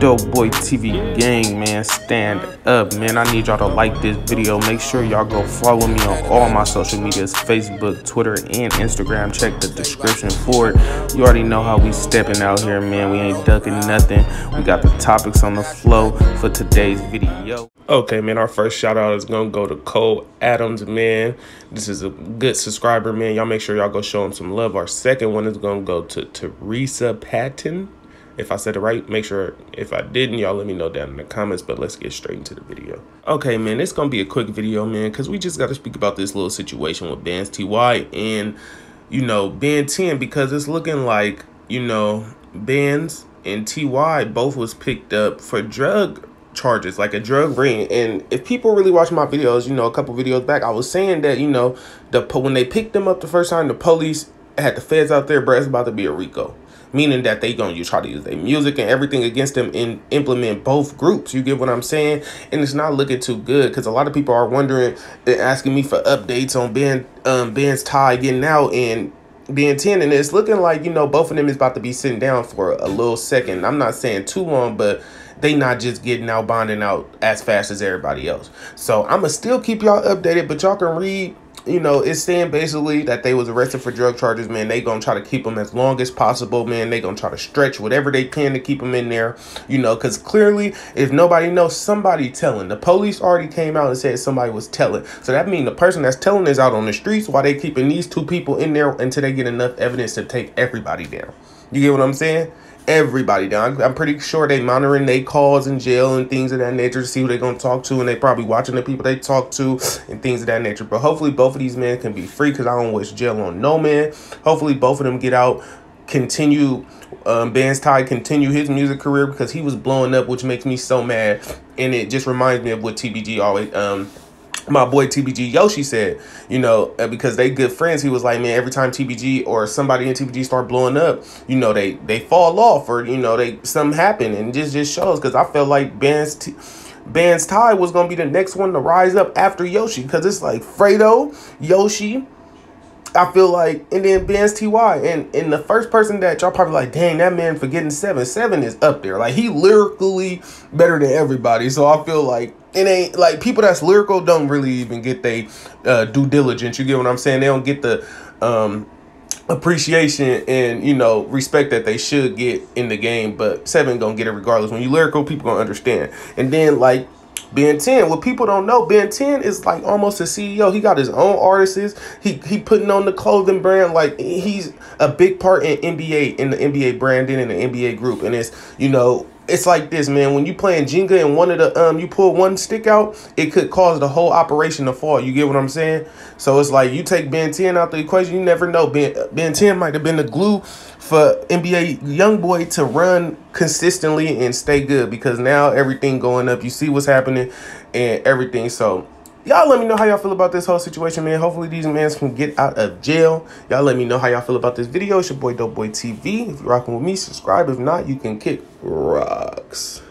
Dohboy TV gang, man, stand up, man. I need y'all to like this video. Make sure y'all go follow me on all my social medias, Facebook, Twitter, and Instagram. Check the description for it. You already know how we stepping out here, man. We ain't ducking nothing. We got the topics on the flow for today's video. Okay, man, our first shout out is gonna go to Cole Adams, man. This is a good subscriber, man. Y'all make sure y'all go show him some love. Our second one is gonna go to Teresa Patton. If I said it right, make sure if I didn't, y'all let me know down in the comments, but let's get straight into the video. Okay, man, it's gonna be a quick video, man, because we just gotta speak about this little situation with Bandz TY and, you know, Ben 10, because it's looking like, you know, Bandz and TY both was picked up for drug charges, like a drug ring. And if people really watch my videos, you know, a couple videos back, I was saying that, you know, the when they picked them up the first time, the police had the feds out there, bro, it's about to be a RICO meaning that they gonna try to use their music and everything against them and implement both groups. You get what I'm saying? And it's not looking too good because a lot of people are wondering, asking me for updates on Ben um, Bandz Ty getting out and Ben 10 and it's looking like you know both of them is about to be sitting down for a little second i'm not saying too long but they not just getting out bonding out as fast as everybody else so i'm gonna still keep y'all updated but y'all can read you know, it's saying basically that they was arrested for drug charges, man. They gonna try to keep them as long as possible, man. They gonna try to stretch whatever they can to keep them in there, you know, because clearly, if nobody knows, somebody telling. The police already came out and said somebody was telling. So that means the person that's telling is out on the streets while they keeping these two people in there until they get enough evidence to take everybody down. You get what I'm saying? Everybody down. I'm pretty sure they monitoring their calls in jail and things of that nature to see who they're gonna talk to, and they probably watching the people they talk to and things of that nature. But hopefully, both of these men can be free because I don't wish jail on no man. Hopefully, both of them get out, continue. Um, Bandz Ty continue his music career because he was blowing up, which makes me so mad, and it just reminds me of what TBG always um my boy TBG Yoshi said, you know, because they good friends, he was like, man, every time TBG or somebody in TBG start blowing up, you know, they they fall off or you know they something happen and just just shows because I felt like bands. T Bandz Ty was gonna be the next one to rise up after Yoshi because it's like Fredo, Yoshi. I feel like, and then Bandz TY, and and the first person that y'all probably like, dang, that man for getting seven, seven is up there. Like he lyrically better than everybody. So I feel like it ain't like people that's lyrical don't really even get they uh, due diligence. You get what I'm saying? They don't get the um, appreciation and you know respect that they should get in the game. But seven gonna get it regardless. When you lyrical, people gonna understand. And then like Ben 10, what people don't know, Ben 10 is like almost a CEO. He got his own artists. He he putting on the clothing brand. Like he's a big part in NBA, in the NBA branding and the NBA group. And it's, you know, it's like this, man. When you playing Jenga and one of the um you pull one stick out, it could cause the whole operation to fall. You get what I'm saying? So it's like you take Ben 10 out the equation, you never know. Ben Ben 10 might have been the glue for NBA Youngboy to run consistently and stay good because now everything going up. You see what's happening and everything. So y'all let me know how y'all feel about this whole situation, man. Hopefully these mans can get out of jail. Y'all let me know how y'all feel about this video. It's your boy Dohboy TV. If you're rocking with me, subscribe. If not, you can kick rocks.